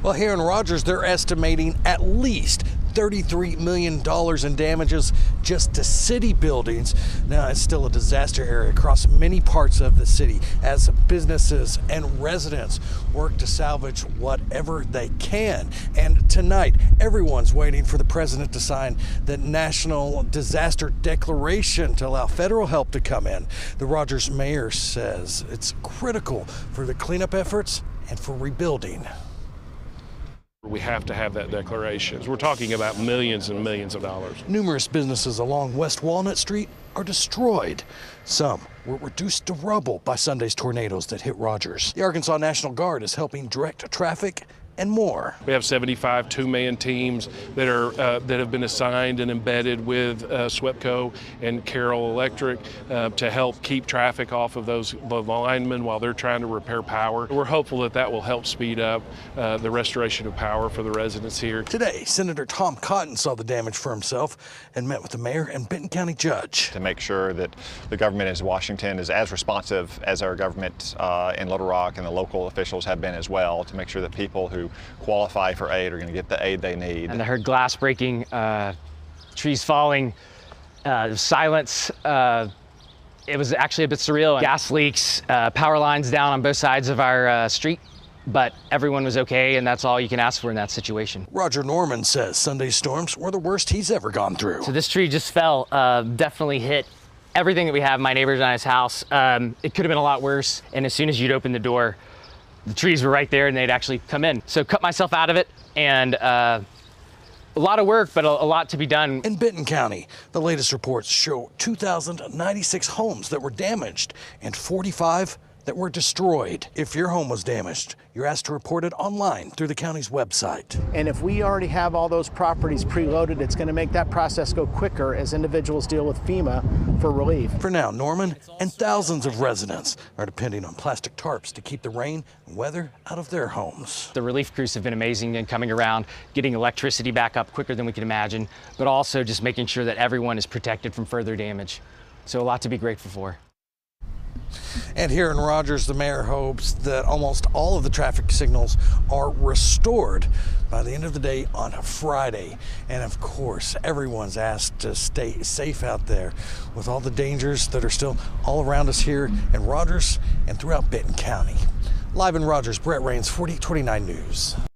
Well, here in Rogers, they're estimating at least $33 million in damages just to city buildings. Now, it's still a disaster area across many parts of the city as businesses and residents work to salvage whatever they can. And tonight, everyone's waiting for the president to sign the National Disaster Declaration to allow federal help to come in. The Rogers mayor says it's critical for the cleanup efforts and for rebuilding. We have to have that declaration. We're talking about millions and millions of dollars. Numerous businesses along West Walnut Street are destroyed. Some were reduced to rubble by Sunday's tornadoes that hit Rogers. The Arkansas National Guard is helping direct traffic and more. We have 75 two-man teams that are uh, that have been assigned and embedded with uh, SWEPCO and Carroll Electric uh, to help keep traffic off of those the linemen while they're trying to repair power. We're hopeful that that will help speed up uh, the restoration of power for the residents here. Today, Senator Tom Cotton saw the damage for himself and met with the mayor and Benton County judge to make sure that the government in Washington is as responsive as our government uh, in Little Rock and the local officials have been as well to make sure that people who qualify for aid are going to get the aid they need. And I heard glass breaking, uh, trees falling, uh, silence. Uh, it was actually a bit surreal. Gas leaks, uh, power lines down on both sides of our uh, street. But everyone was okay, and that's all you can ask for in that situation. Roger Norman says Sunday's storms were the worst he's ever gone through. So this tree just fell, uh, definitely hit everything that we have, my neighbors and I's house. Um, it could have been a lot worse. And as soon as you'd open the door, the trees were right there and they'd actually come in. So cut myself out of it and uh, a lot of work, but a, a, lot to be done. In Benton County, the latest reports show 2,096 homes that were damaged and 45 that were destroyed. If your home was damaged, you're asked to report it online through the county's website. And if we already have all those properties preloaded, it's going to make that process go quicker as individuals deal with FEMA for relief. For now, Norman and thousands of residents are depending on plastic tarps to keep the rain and weather out of their homes. The relief crews have been amazing in coming around, getting electricity back up quicker than we could imagine, but also just making sure that everyone is protected from further damage. So a lot to be grateful for. And here in Rogers, the mayor hopes that almost all of the traffic signals are restored by the end of the day on Friday. And of course, everyone's asked to stay safe out there with all the dangers that are still all around us here in Rogers and throughout Benton County. Live in Rogers, Brett Rains, 4029 News.